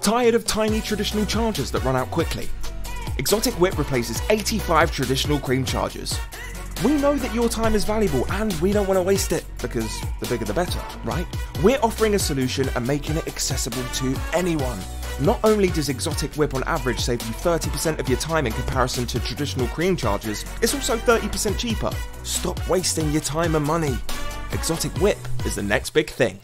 Tired of tiny traditional chargers that run out quickly? Exotic Whip replaces 85 traditional cream chargers. We know that your time is valuable and we don't want to waste it because the bigger the better, right? We're offering a solution and making it accessible to anyone. Not only does Exotic Whip on average save you 30% of your time in comparison to traditional cream chargers, it's also 30% cheaper. Stop wasting your time and money. Exotic Whip is the next big thing.